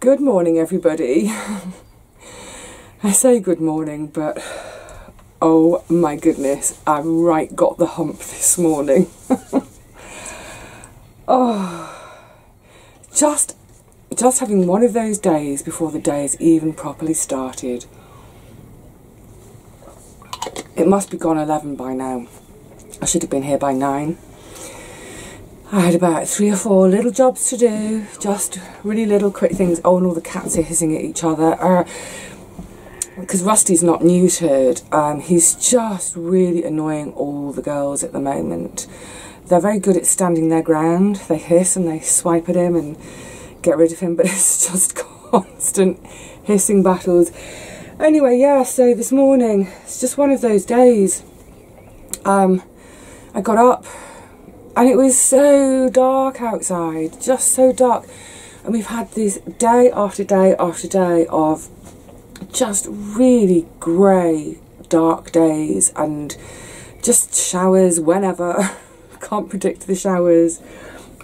Good morning, everybody. I say good morning, but oh my goodness, I've right got the hump this morning. oh, just, just having one of those days before the day is even properly started. It must be gone 11 by now. I should have been here by 9. I had about three or four little jobs to do, just really little quick things. Oh, and all the cats are hissing at each other. Uh, because Rusty's not neutered, um, he's just really annoying all the girls at the moment. They're very good at standing their ground. They hiss and they swipe at him and get rid of him, but it's just constant hissing battles. Anyway, yeah, so this morning, it's just one of those days. Um, I got up, and it was so dark outside, just so dark. And we've had this day after day after day of just really grey, dark days and just showers whenever. Can't predict the showers.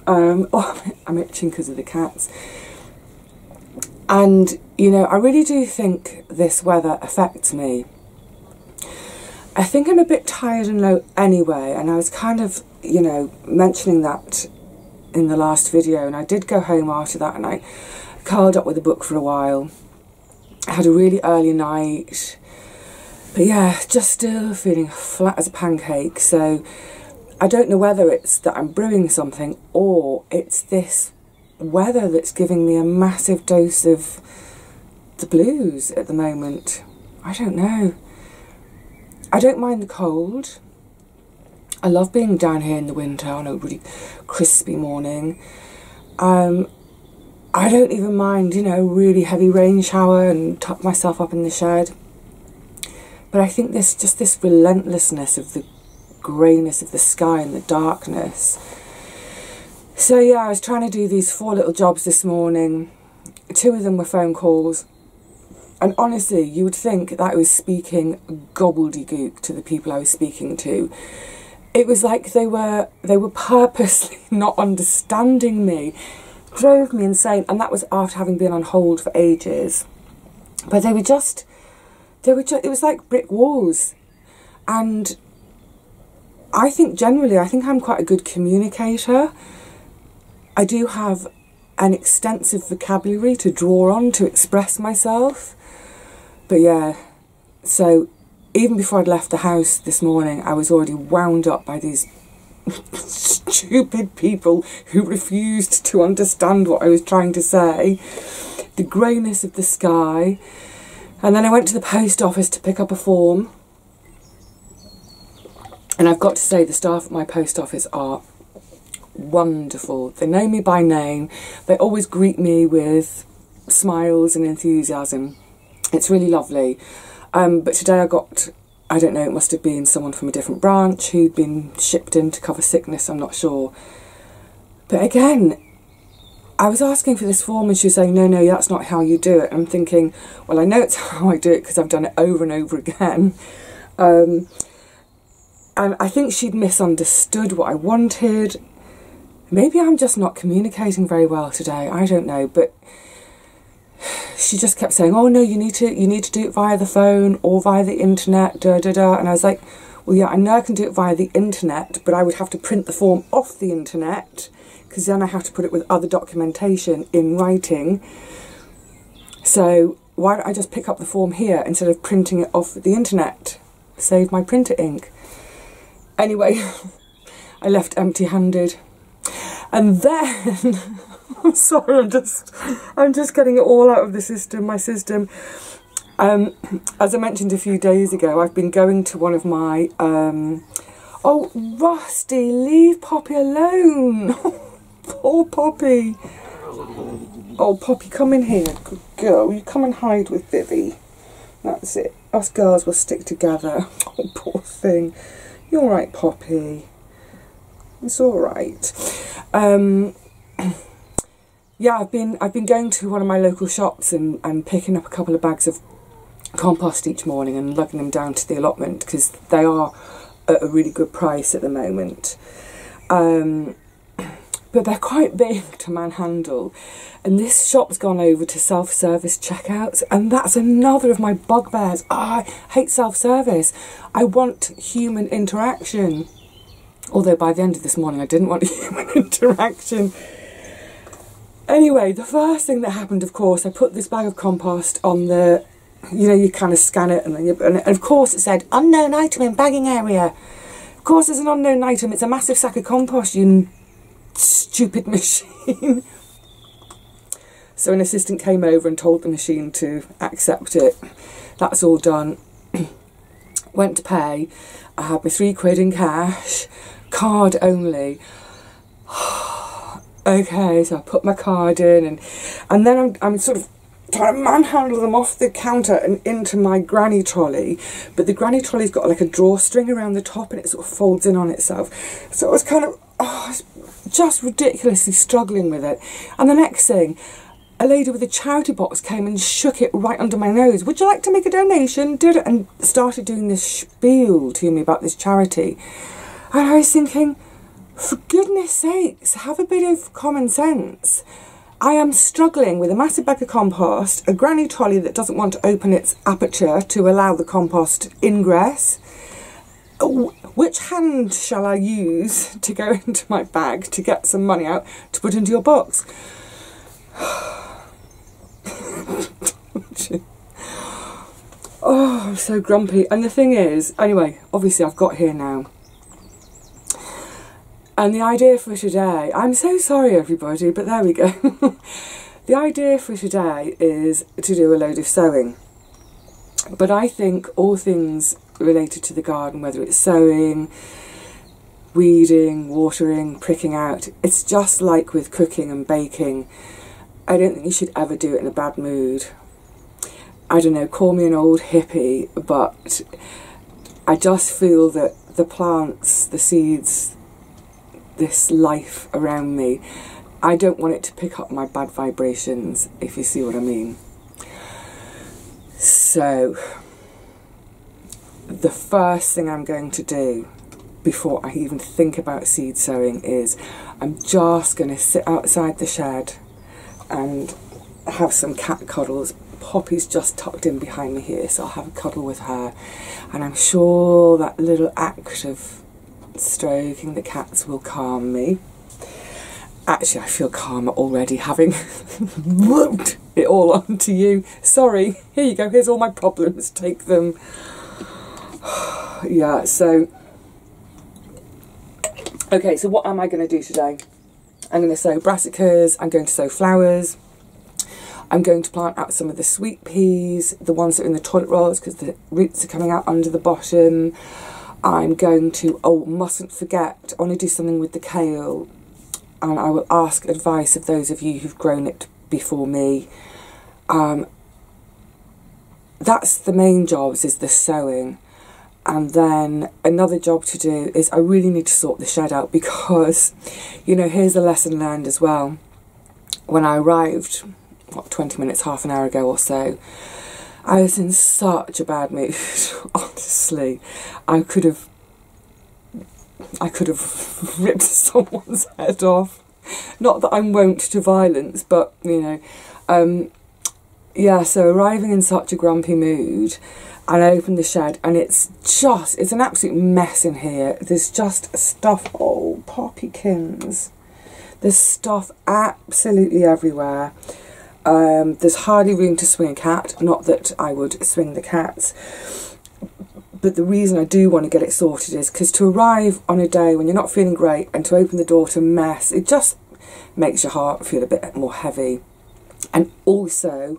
Um, oh, I'm itching because of the cats. And, you know, I really do think this weather affects me. I think I'm a bit tired and low anyway, and I was kind of you know, mentioning that in the last video, and I did go home after that and I curled up with a book for a while. I had a really early night, but yeah, just still feeling flat as a pancake. So I don't know whether it's that I'm brewing something or it's this weather that's giving me a massive dose of the blues at the moment. I don't know. I don't mind the cold. I love being down here in the winter on a really crispy morning. Um, I don't even mind, you know, really heavy rain shower and tuck myself up in the shed. But I think this just this relentlessness of the greyness of the sky and the darkness. So yeah, I was trying to do these four little jobs this morning. Two of them were phone calls. And honestly, you would think that I was speaking gobbledygook to the people I was speaking to. It was like they were they were purposely not understanding me. Drove me insane and that was after having been on hold for ages. But they were just they were just it was like brick walls. And i think generally i think i'm quite a good communicator. I do have an extensive vocabulary to draw on to express myself but yeah so even before I'd left the house this morning, I was already wound up by these stupid people who refused to understand what I was trying to say, the greyness of the sky. And then I went to the post office to pick up a form. And I've got to say, the staff at my post office are wonderful. They know me by name, they always greet me with smiles and enthusiasm. It's really lovely. Um, but today I got, I don't know, it must have been someone from a different branch who'd been shipped in to cover sickness, I'm not sure. But again, I was asking for this form and she was saying, no, no, that's not how you do it. I'm thinking, well, I know it's how I do it because I've done it over and over again. Um, and I think she'd misunderstood what I wanted. Maybe I'm just not communicating very well today. I don't know. But she just kept saying, "Oh no, you need to you need to do it via the phone or via the internet." Da da da. And I was like, "Well, yeah, I know I can do it via the internet, but I would have to print the form off the internet because then I have to put it with other documentation in writing. So why don't I just pick up the form here instead of printing it off the internet? Save my printer ink." Anyway, I left empty-handed, and then. I'm sorry, I'm just I'm just getting it all out of the system, my system. Um, as I mentioned a few days ago, I've been going to one of my um, oh Rusty, leave Poppy alone. Poor Poppy. Oh Poppy, come in here. Good girl. You come and hide with Vivi. That's it. Us girls will stick together. Oh poor thing. You're right, Poppy. It's all right. Um, yeah, I've been I've been going to one of my local shops and, and picking up a couple of bags of compost each morning and lugging them down to the allotment because they are at a really good price at the moment. Um, but they're quite big to manhandle. And this shop's gone over to self service checkouts, and that's another of my bugbears. Oh, I hate self service. I want human interaction. Although by the end of this morning, I didn't want human interaction. Anyway, the first thing that happened, of course, I put this bag of compost on the, you know, you kind of scan it, and then you, and of course it said unknown item in bagging area. Of course, it's an unknown item. It's a massive sack of compost. You stupid machine. so an assistant came over and told the machine to accept it. That's all done. Went to pay. I had my three quid in cash, card only. Oh, okay, so I put my card in, and and then I'm I'm sort of trying to manhandle them off the counter and into my granny trolley. But the granny trolley's got like a drawstring around the top and it sort of folds in on itself. So I was kind of oh, just ridiculously struggling with it. And the next thing, a lady with a charity box came and shook it right under my nose. Would you like to make a donation? Did it and started doing this spiel to me about this charity. And I was thinking, for goodness sakes, have a bit of common sense. I am struggling with a massive bag of compost, a granny trolley that doesn't want to open its aperture to allow the compost ingress. Which hand shall I use to go into my bag to get some money out to put into your box? oh, I'm so grumpy. And the thing is, anyway, obviously I've got here now. And the idea for today, I'm so sorry everybody, but there we go. the idea for today is to do a load of sowing. But I think all things related to the garden, whether it's sowing, weeding, watering, pricking out, it's just like with cooking and baking. I don't think you should ever do it in a bad mood. I don't know, call me an old hippie, but I just feel that the plants, the seeds, this life around me. I don't want it to pick up my bad vibrations, if you see what I mean. So, the first thing I'm going to do before I even think about seed sowing is I'm just going to sit outside the shed and have some cat cuddles. Poppy's just tucked in behind me here, so I'll have a cuddle with her. And I'm sure that little act of stroking the cats will calm me. Actually, I feel calmer already having whooped it all onto you. Sorry, here you go, here's all my problems, take them. yeah, so. Okay, so what am I going to do today? I'm going to sow brassicas, I'm going to sow flowers, I'm going to plant out some of the sweet peas, the ones that are in the toilet rolls because the roots are coming out under the bottom. I'm going to, oh, mustn't forget, I want to do something with the kale and I will ask advice of those of you who've grown it before me. Um, that's the main jobs is the sowing. and then another job to do is I really need to sort the shed out because you know here's a lesson learned as well when I arrived what 20 minutes half an hour ago or so I was in such a bad mood, honestly. I could have I could have ripped someone's head off. Not that I'm wont to violence, but you know, um, yeah. So arriving in such a grumpy mood, and I opened the shed, and it's just it's an absolute mess in here. There's just stuff. Oh, poppykins. There's stuff absolutely everywhere. Um, there's hardly room to swing a cat. Not that I would swing the cats. But the reason I do want to get it sorted is because to arrive on a day when you're not feeling great and to open the door to mess, it just makes your heart feel a bit more heavy. And also,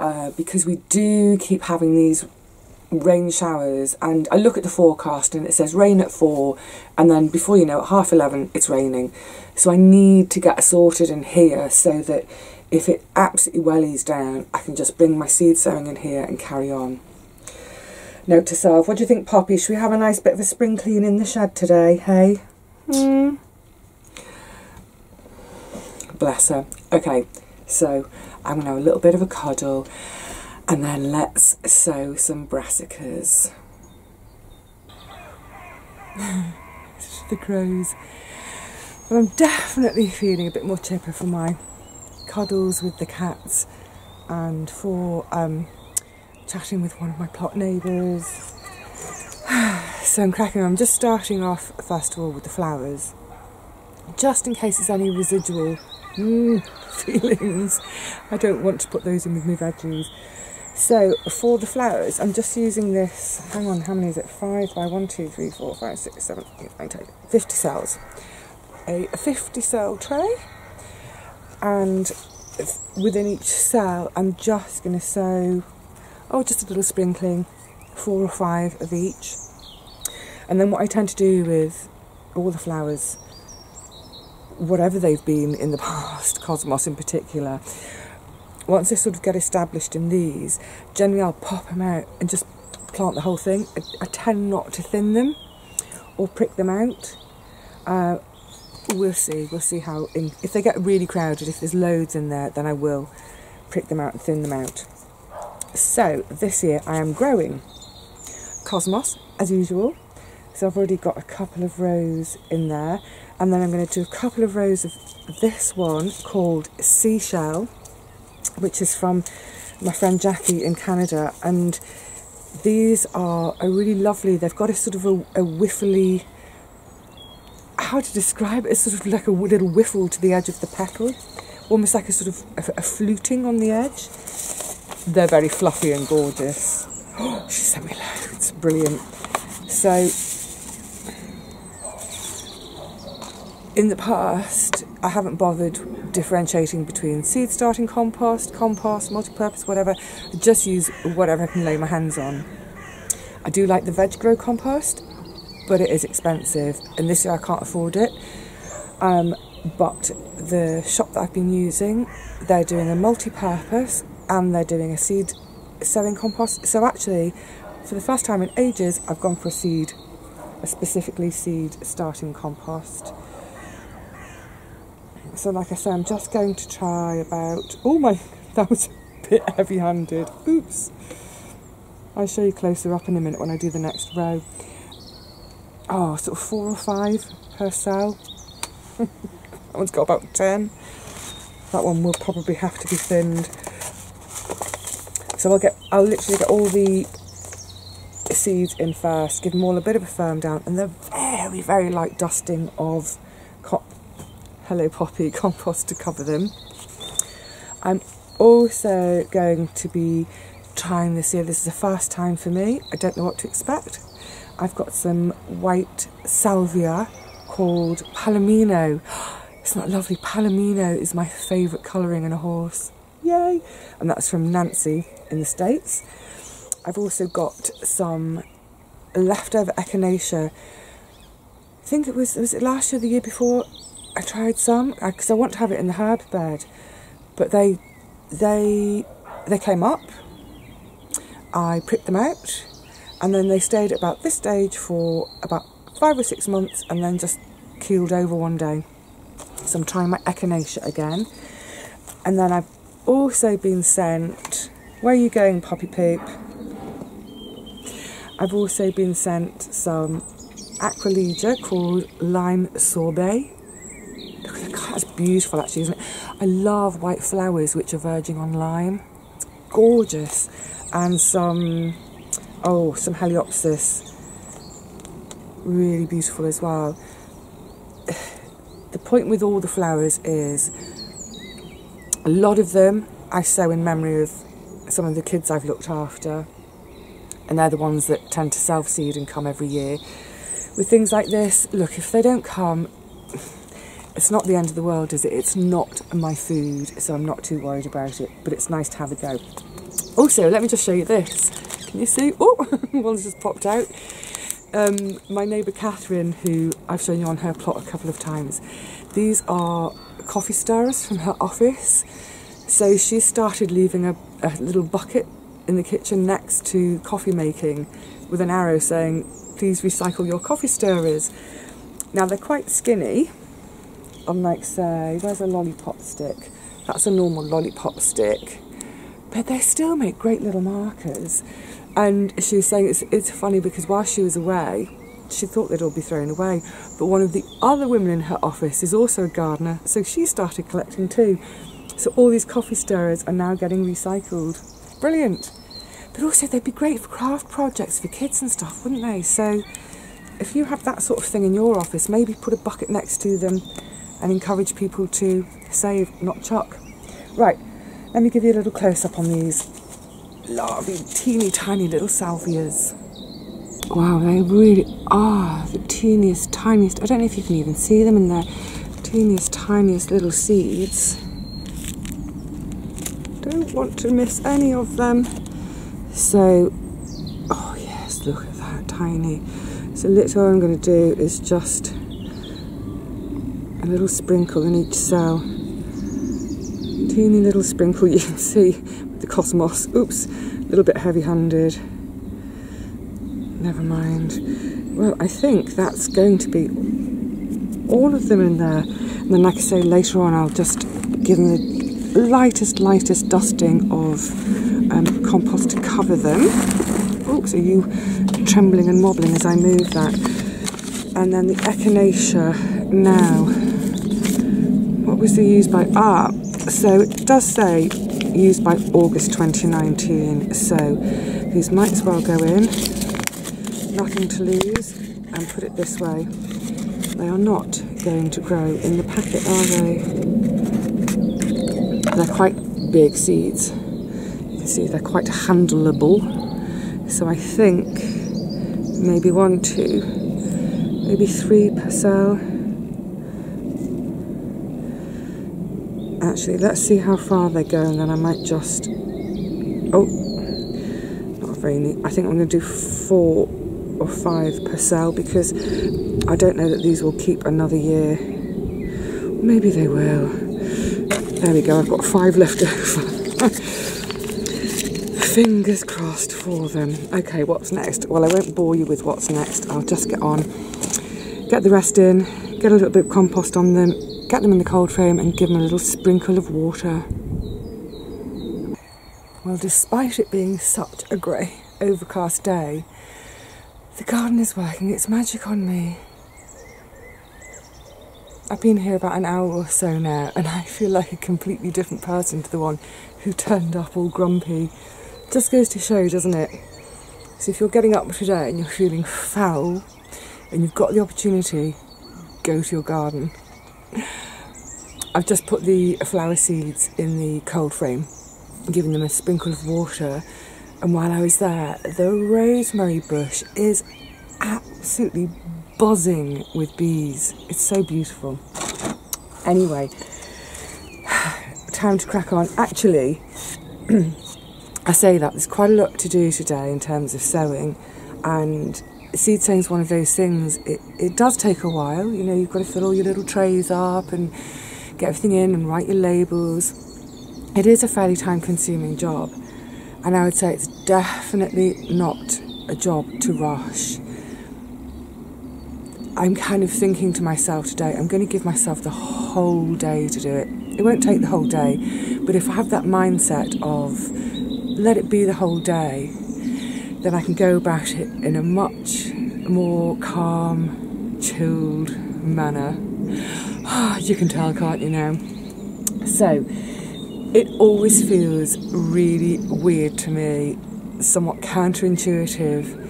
uh, because we do keep having these rain showers and I look at the forecast and it says rain at four and then before you know it half 11 it's raining so I need to get sorted in here so that if it absolutely wellies down, I can just bring my seed sowing in here and carry on. Note to self, what do you think, Poppy? Should we have a nice bit of a spring clean in the shed today, hey? Hmm. Bless her. Okay, so I'm going to have a little bit of a cuddle and then let's sow some brassicas. the crows. But I'm definitely feeling a bit more chipper for my cuddles with the cats and for um, chatting with one of my plot neighbours. so I'm cracking on. I'm just starting off, first of all, with the flowers, just in case there's any residual mm, feelings. I don't want to put those in with my veggies. So for the flowers, I'm just using this. Hang on, how many is it? Five by one, two, three, four, five, six, seven, eight, nine, ten, 50 cells. A 50 cell tray, and within each cell, I'm just going to sow, oh, just a little sprinkling, four or five of each. And then what I tend to do with all the flowers, whatever they've been in the past, cosmos in particular, once they sort of get established in these, generally I'll pop them out and just plant the whole thing. I, I tend not to thin them or prick them out. Uh, we'll see. We'll see how. In, if they get really crowded, if there's loads in there, then I will prick them out and thin them out. So this year I am growing cosmos as usual. So I've already got a couple of rows in there, and then I'm going to do a couple of rows of this one called seashell which is from my friend Jackie in Canada. And these are, are really lovely. They've got a sort of a, a whiffly, how to describe it? It's sort of like a little whiffle to the edge of the petal, almost like a sort of a, a fluting on the edge. They're very fluffy and gorgeous. Oh, she sent me loads, brilliant. So, in the past, I haven't bothered differentiating between seed starting compost, compost, multi purpose, whatever. I just use whatever I can lay my hands on. I do like the veg grow compost, but it is expensive, and this year I can't afford it. Um, but the shop that I've been using, they're doing a multi purpose and they're doing a seed sowing compost. So, actually, for the first time in ages, I've gone for a seed, a specifically seed starting compost. So, like I say, I'm just going to try about. Oh my, that was a bit heavy handed. Oops. I'll show you closer up in a minute when I do the next row. Oh, sort of four or five per cell. that one's got about 10. That one will probably have to be thinned. So I'll get, I'll literally get all the seeds in first, give them all a bit of a firm down, and they're very, very light dusting of Hello Poppy compost to cover them. I'm also going to be trying this year. This is the first time for me. I don't know what to expect. I've got some white salvia called Palomino. It's not lovely. Palomino is my favourite colouring in a horse. Yay! And that's from Nancy in the States. I've also got some leftover echinacea. I think it was was it last year, the year before. I tried some because uh, I want to have it in the herb bed, but they they they came up. I pricked them out, and then they stayed at about this stage for about five or six months, and then just keeled over one day. So I'm trying my echinacea again, and then I've also been sent. Where are you going, Poppy Poop? I've also been sent some Aquilegia called Lime Sorbet that's beautiful, actually, isn't it? I love white flowers which are verging on lime. It's gorgeous. And some, oh, some Heliopsis. Really beautiful as well. The point with all the flowers is a lot of them I sow in memory of some of the kids I've looked after, and they're the ones that tend to self seed and come every year. With things like this, look, if they don't come, it's not the end of the world, is it? It's not my food, so I'm not too worried about it, but it's nice to have a go. Also, let me just show you this. You see? Oh, one's just popped out. Um, my neighbour Catherine, who I've shown you on her plot a couple of times, these are coffee stirrers from her office. So she started leaving a, a little bucket in the kitchen next to coffee making with an arrow saying, please recycle your coffee stirrers. Now they're quite skinny, unlike say, where's a lollipop stick? That's a normal lollipop stick. But they still make great little markers. And she was saying it's, it's funny because while she was away, she thought they'd all be thrown away. But one of the other women in her office is also a gardener, so she started collecting too. So all these coffee stirrers are now getting recycled. Brilliant. But also, they'd be great for craft projects for kids and stuff, wouldn't they? So if you have that sort of thing in your office, maybe put a bucket next to them and encourage people to save, not chuck. Right, let me give you a little close up on these lovely, teeny tiny little salvias. Wow, they really are the teeniest, tiniest. I don't know if you can even see them in their teeniest, tiniest little seeds. Don't want to miss any of them. So, oh yes, look at that tiny. So, little I'm going to do is just a little sprinkle in each cell. Teeny little sprinkle you can see with the cosmos. Oops, a little bit heavy handed. Never mind. Well, I think that's going to be all of them in there. And then, like I say, later on, I'll just give them the lightest, lightest dusting of um, compost to cover them. Oops, are you trembling and wobbling as I move that? And then the echinacea now what was the used by? Ah, so it does say used by August 2019. So these might as well go in. Nothing to lose. And put it this way. They are not going to grow in the packet, are they? They're quite big seeds. You can see they're quite handleable. So I think maybe one, two, maybe three per cell. Actually let's see how far they go and then I might just oh not very neat. I think I'm going to do four or five per cell because I don't know that these will keep another year. Maybe they will. There we go I've got five left over. Fingers crossed for them. Okay what's next? Well I won't bore you with what's next. I'll just get on. Get the rest in. Get a little bit of compost on them get them in the cold frame and give them a little sprinkle of water. Well, despite it being such a grey, overcast day, the garden is working its magic on me. I've been here about an hour or so now, and I feel like a completely different person to the one who turned up all grumpy. Just goes to show, doesn't it? So if you're getting up today and you're feeling foul, and you've got the opportunity, go to your garden. I've just put the flower seeds in the cold frame, giving them a sprinkle of water. And while I was there, the rosemary bush is absolutely buzzing with bees. It's so beautiful. Anyway, time to crack on. Actually, I say that there's quite a lot to do today in terms of sowing, and seed sowing is one of those things. It, it does take a while. You know, you've got to fill all your little trays up and get everything in and write your labels. It is a fairly time consuming job, and I would say it's definitely not a job to rush. I'm kind of thinking to myself today, I'm going to give myself the whole day to do it. It won't take the whole day, but if I have that mindset of let it be the whole day, then I can go about it in a much more calm, chilled manner. you can tell, can't you now? So, it always feels really weird to me, somewhat counterintuitive.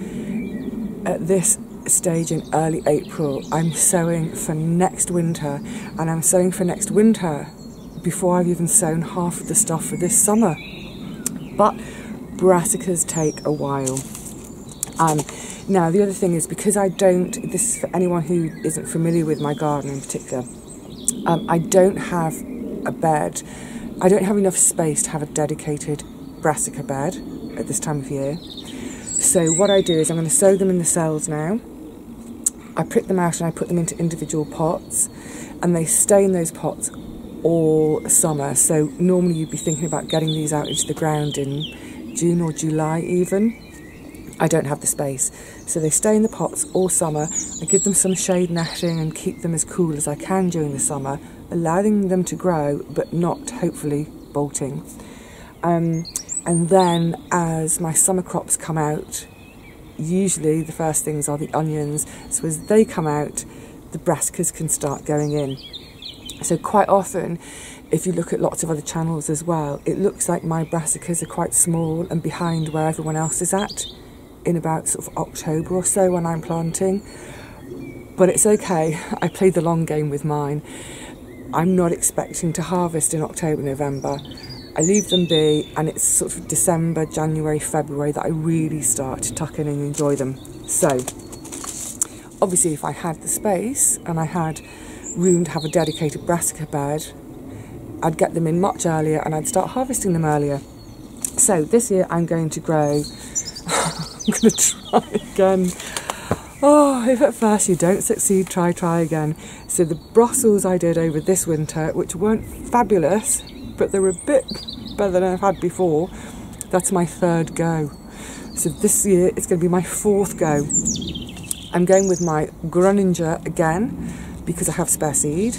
At this stage in early April, I'm sowing for next winter, and I'm sowing for next winter before I've even sown half of the stuff for this summer. But brassicas take a while. Um, now, the other thing is because I don't, this is for anyone who isn't familiar with my garden in particular, um, I don't have a bed. I don't have enough space to have a dedicated brassica bed at this time of year. So, what I do is I'm going to sow them in the cells now. I prick them out and I put them into individual pots, and they stay in those pots all summer. So, normally you'd be thinking about getting these out into the ground in June or July, even. I don't have the space. So they stay in the pots all summer. I give them some shade netting and keep them as cool as I can during the summer, allowing them to grow but not hopefully bolting. Um, and then as my summer crops come out, usually the first things are the onions. So as they come out, the brassicas can start going in. So quite often, if you look at lots of other channels as well, it looks like my brassicas are quite small and behind where everyone else is at in about sort of October or so when I'm planting. But it's okay, I play the long game with mine. I'm not expecting to harvest in October, November. I leave them be, and it's sort of December, January, February that I really start to tuck in and enjoy them. So, obviously, if I had the space and I had room to have a dedicated brassica bed, I'd get them in much earlier and I'd start harvesting them earlier. So, this year I'm going to grow, I'm going to try again. Oh, if at first you don't succeed, try, try again. So, the Brussels I did over this winter, which weren't fabulous, but they were a bit better than I've had before. That's my third go. So this year it's going to be my fourth go. I'm going with my Groninger again because I have spare seed.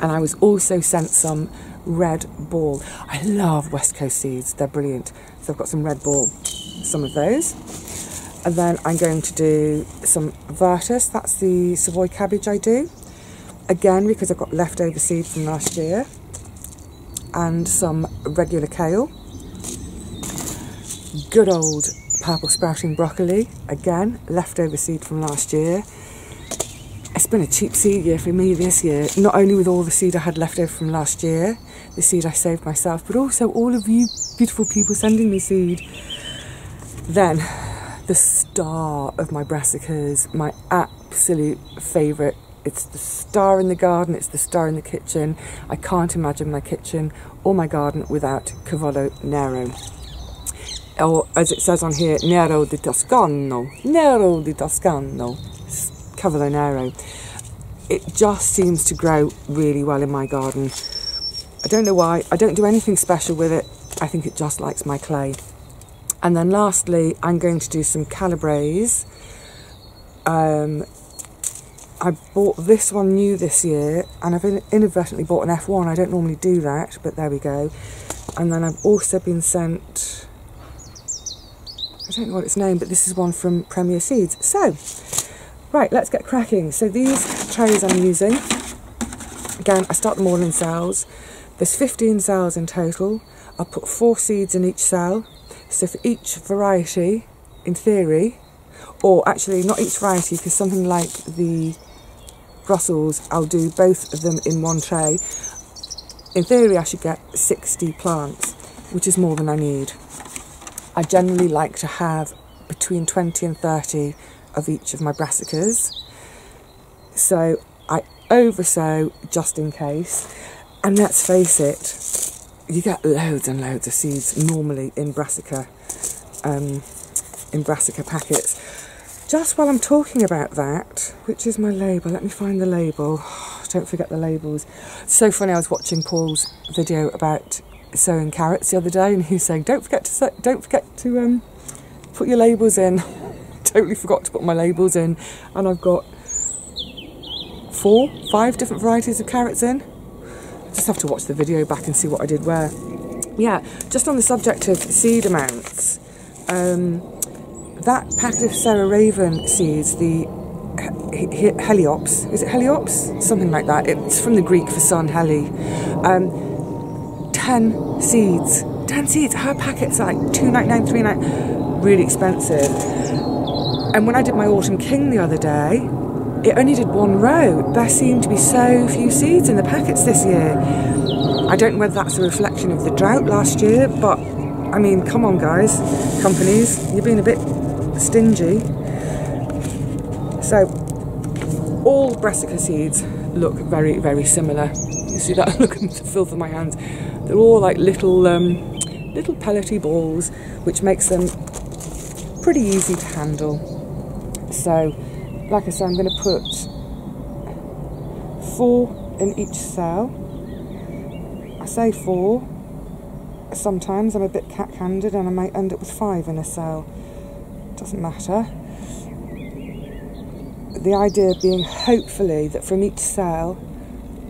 And I was also sent some red ball. I love West Coast seeds, they're brilliant. So I've got some red ball, some of those. And then I'm going to do some Vertus, that's the Savoy cabbage I do. Again, because I've got leftover seed from last year and some regular kale. Good old purple sprouting broccoli, again, leftover seed from last year. It's been a cheap seed year for me this year, not only with all the seed I had left over from last year, the seed I saved myself, but also all of you beautiful people sending me seed. Then, the star of my brassicas, my absolute favourite it's the star in the garden, it's the star in the kitchen. I can't imagine my kitchen or my garden without Cavolo Nero. Or as it says on here, Nero di Toscano. Nero di Toscano. Cavolo Nero. It just seems to grow really well in my garden. I don't know why. I don't do anything special with it. I think it just likes my clay. And then lastly, I'm going to do some Calabrese. Um, I bought this one new this year and I've inadvertently bought an F1. I don't normally do that, but there we go. And then I've also been sent, I don't know what its name, but this is one from Premier Seeds. So, right, let's get cracking. So these trays I'm using, again, I start them all in cells. There's 15 cells in total. I put four seeds in each cell. So for each variety, in theory, or actually not each variety, because something like the Brussels, I'll do both of them in one tray. In theory, I should get 60 plants, which is more than I need. I generally like to have between 20 and 30 of each of my brassicas. So I oversow just in case. And let's face it, you get loads and loads of seeds normally in brassica, um, in brassica packets. Just while I'm talking about that, which is my label, let me find the label. Don't forget the labels. so funny. I was watching Paul's video about sowing carrots the other day, and he was saying, "Don't forget to sow, don't forget to um, put your labels in." totally forgot to put my labels in, and I've got four, five different varieties of carrots in. Just have to watch the video back and see what I did where. Yeah, just on the subject of seed amounts. Um, that packet of Sarah Raven seeds, the Heliops, is it Heliops? Something like that. It's from the Greek for sun, Heli. Um, 10 seeds. 10 seeds. Her packets are like two ninety nine, three ninety nine. Really expensive. And when I did my Autumn King the other day, it only did one row. There seemed to be so few seeds in the packets this year. I don't know whether that's a reflection of the drought last year, but I mean, come on, guys, companies, you're being a bit stingy. So all brassica seeds look very, very similar. You see that? Look at the filth of my hands. They're all like little, um, little pellety balls, which makes them pretty easy to handle. So, like I said, I'm going to put four in each cell. I say four. Sometimes I'm a bit cack-handed and I might end up with five in a cell doesn't matter. The idea being hopefully that from each cell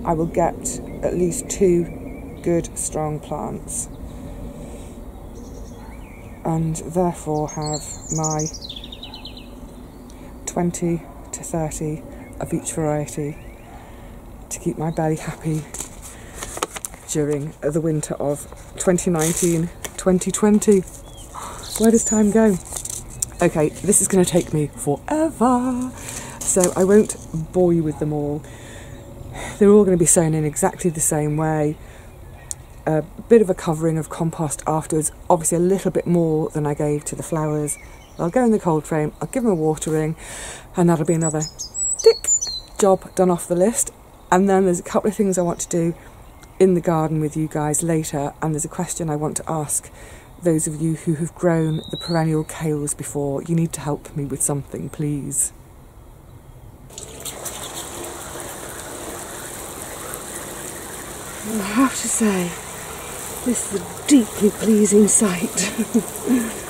I will get at least two good strong plants and therefore have my 20 to 30 of each variety to keep my belly happy during the winter of 2019 2020. Where does time go? Okay, this is going to take me forever, so I won't bore you with them all. They're all going to be sown in exactly the same way. A bit of a covering of compost afterwards, obviously a little bit more than I gave to the flowers. I'll go in the cold frame, I'll give them a watering, and that'll be another tick job done off the list. And then there's a couple of things I want to do in the garden with you guys later, and there's a question I want to ask those of you who have grown the perennial kales before. You need to help me with something, please. I have to say, this is a deeply pleasing sight.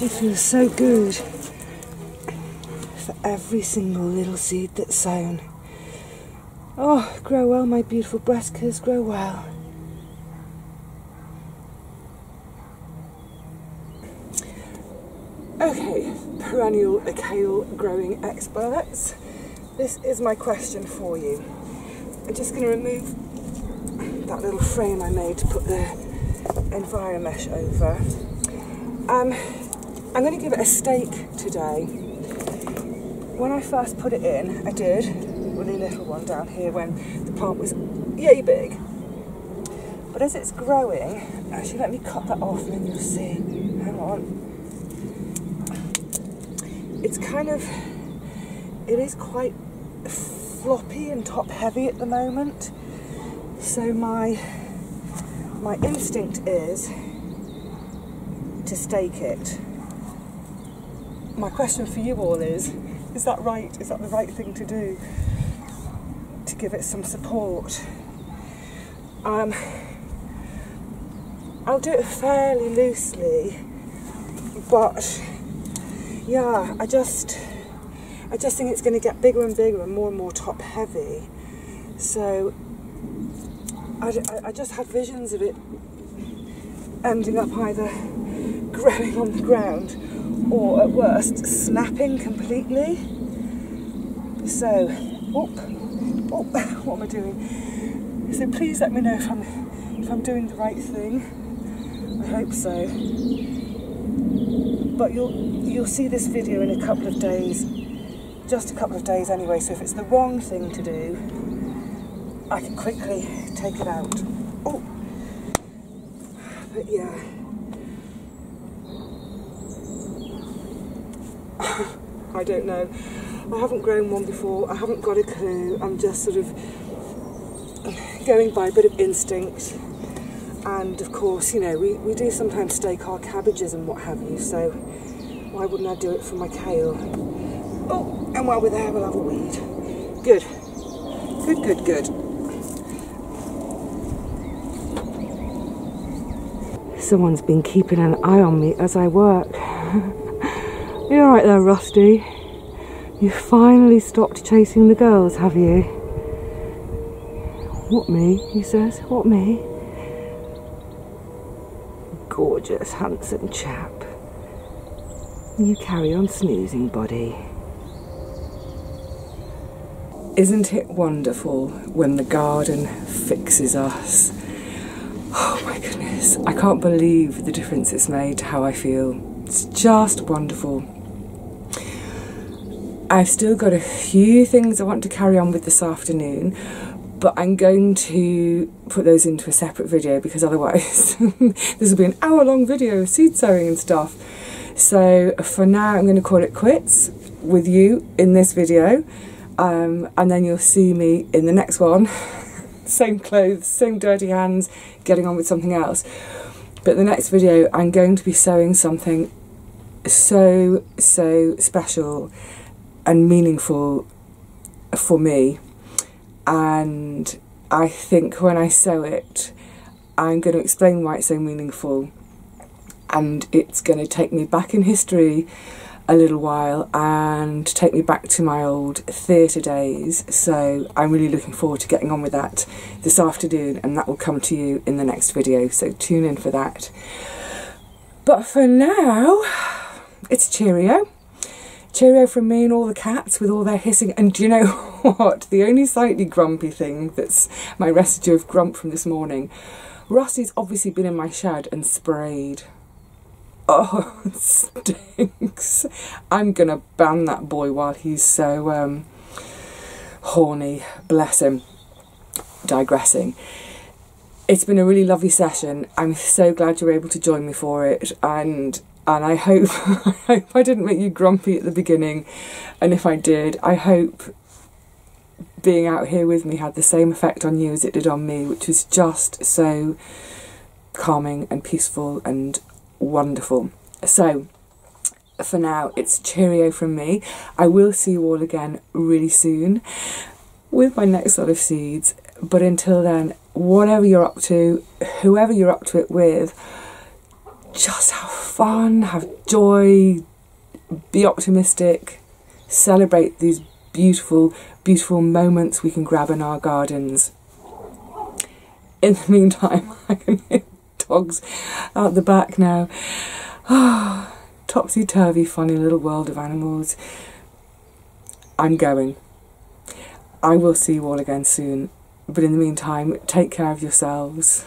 it feels so good for every single little seed that's sown. Oh, grow well, my beautiful brassicas, grow well. Okay, perennial kale growing experts. This is my question for you. I'm just going to remove that little frame I made to put the Enviromesh over. Um, I'm going to give it a stake today. When I first put it in, I did, a really little one down here when the plant was yay big. But as it's growing, actually let me cut that off and then you'll see. Hang on. It's kind of, it is quite floppy and top heavy at the moment. So my my instinct is to stake it. My question for you all is is that right? Is that the right thing to do? To give it some support. Um, I'll do it fairly loosely, but yeah, I just I just think it's going to get bigger and bigger and more and more top heavy. So I, I just had visions of it ending up either growing on the ground or at worst snapping completely. So, oh, oh, what am I doing? So please let me know if I'm if I'm doing the right thing. I hope so. But you'll you'll see this video in a couple of days just a couple of days anyway, so if it's the wrong thing to do, I can quickly take it out. Oh, but yeah. I don't know. I haven't grown one before, I haven't got a clue, I'm just sort of going by a bit of instinct. And of course, you know, we, we do sometimes stake our cabbages and what have you, so why wouldn't I do it for my kale? Oh, and while we're there, we'll have a weed. Good. Good, good, good. Someone's been keeping an eye on me as I work. You're right there, Rusty. You finally stopped chasing the girls, have you? What me? He says. What me? Gorgeous, handsome chap. You carry on snoozing, buddy. Isn't it wonderful when the garden fixes us? Oh my goodness, I can't believe the difference it's made to how I feel. It's just wonderful. I've still got a few things I want to carry on with this afternoon, but I'm going to put those into a separate video because otherwise this will be an hour long video of seed sowing and stuff. So for now, I'm going to call it quits with you in this video um, and then you'll see me in the next one. same clothes, same dirty hands, getting on with something else. But the next video, I'm going to be sowing something so, so special and meaningful for me. And I think when I sow it, I'm going to explain why it's so meaningful. And it's going to take me back in history a little while and take me back to my old theatre days. So I'm really looking forward to getting on with that this afternoon, and that will come to you in the next video. So tune in for that. But for now, it's Cheerio. Cheerio from me and all the cats with all their hissing. And do you know what? The only slightly grumpy thing that's my residue of grump from this morning Rusty's obviously been in my shed and sprayed. Oh, it stinks. I'm gonna ban that boy while he's so um, horny. Bless him. Digressing. It's been a really lovely session. I'm so glad you were able to join me for it, and and I hope I hope I didn't make you grumpy at the beginning, and if I did, I hope being out here with me had the same effect on you as it did on me, which was just so calming and peaceful and wonderful. So, for now, it's cheerio from me. I will see you all again really soon with my next lot of seeds. But until then, whatever you're up to, whoever you're up to it with, just have fun, have joy, be optimistic, celebrate these beautiful, beautiful moments we can grab in our gardens. In the meantime, I can hear dogs out the back now. Oh, topsy turvy, funny little world of animals. I'm going. I will see you all again soon. But in the meantime, take care of yourselves.